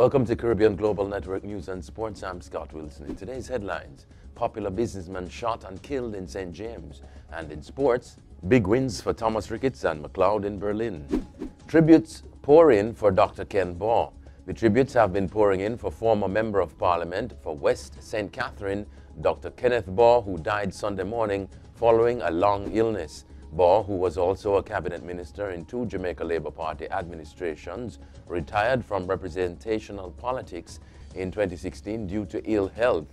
Welcome to Caribbean Global Network News and Sports. I'm Scott Wilson. In today's headlines, popular businessman shot and killed in St. James. And in sports, big wins for Thomas Ricketts and McLeod in Berlin. Tributes pour in for Dr. Ken Baugh. The tributes have been pouring in for former Member of Parliament for West St. Catherine, Dr. Kenneth Baugh, who died Sunday morning following a long illness. Baugh, who was also a cabinet minister in two Jamaica Labour Party administrations, retired from representational politics in 2016 due to ill health.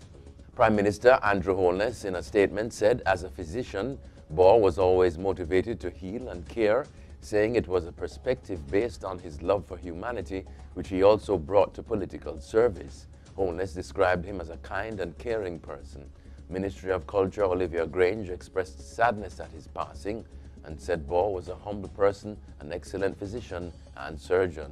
Prime Minister Andrew Holness, in a statement, said, as a physician, Baugh was always motivated to heal and care, saying it was a perspective based on his love for humanity, which he also brought to political service. Holness described him as a kind and caring person. Ministry of Culture Olivia Grange expressed sadness at his passing and said Baugh was a humble person, an excellent physician and surgeon.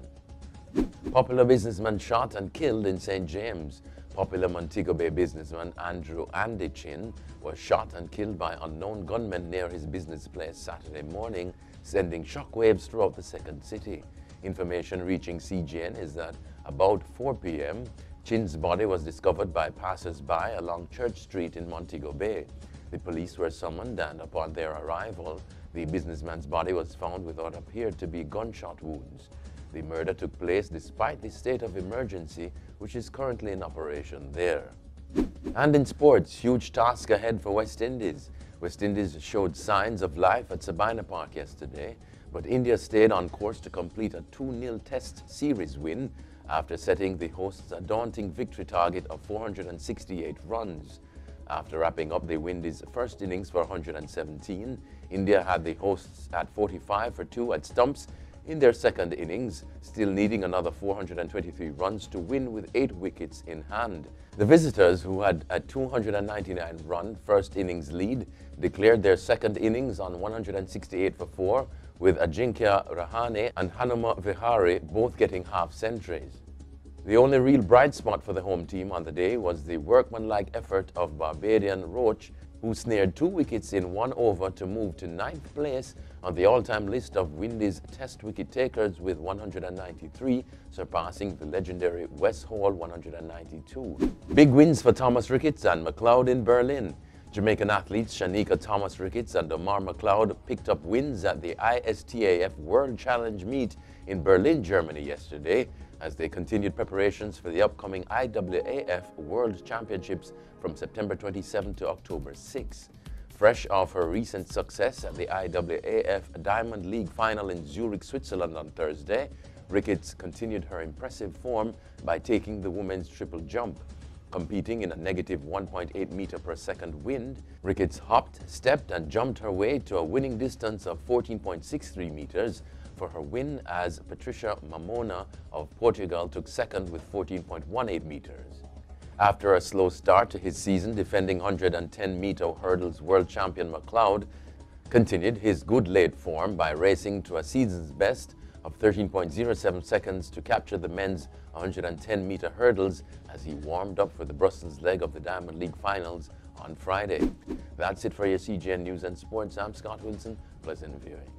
Popular businessman shot and killed in St. James. Popular Montego Bay businessman Andrew Andy Chin was shot and killed by unknown gunmen near his business place Saturday morning, sending shockwaves throughout the second city. Information reaching CGN is that about 4 p.m., Chin's body was discovered by passers-by along Church Street in Montego Bay. The police were summoned and upon their arrival, the businessman's body was found with what appeared to be gunshot wounds. The murder took place despite the state of emergency, which is currently in operation there. And in sports, huge task ahead for West Indies. West Indies showed signs of life at Sabina Park yesterday, but India stayed on course to complete a 2-0 test series win after setting the hosts a daunting victory target of 468 runs. After wrapping up the Windies' first innings for 117, India had the hosts at 45 for 2 at stumps in their second innings, still needing another 423 runs to win with 8 wickets in hand. The visitors, who had a 299-run first innings lead, declared their second innings on 168 for 4 with Ajinkya Rahane and Hanuma Vihari both getting half centuries. The only real bright spot for the home team on the day was the workmanlike effort of Barbadian Roach, who snared two wickets in one over to move to ninth place on the all-time list of Windies test wicket takers with 193, surpassing the legendary Wes Hall 192. Big wins for Thomas Ricketts and McLeod in Berlin. Jamaican athletes Shanieka Thomas Ricketts and Omar McLeod picked up wins at the ISTAF World Challenge meet in Berlin, Germany yesterday as they continued preparations for the upcoming IAAF World Championships from September 27 to October 6. Fresh off her recent success at the IAAF Diamond League final in Zurich, Switzerland on Thursday, Ricketts continued her impressive form by taking the women's triple jump. Competing in a negative 1.8 meter per second wind, Ricketts hopped, stepped, and jumped her way to a winning distance of 14.63 meters for her win as Patricia Mamona of Portugal took second with 14.18 meters. After a slow start to his season, defending 110 meter hurdles world champion McLeod continued his good late form by racing to a season's best of 13.07 seconds to capture the men's 110 meter hurdles as he warmed up for the Brussels leg of the Diamond League finals on Friday. That's it for your CGN News and Sports. I'm Scott Wilson. Pleasant viewing.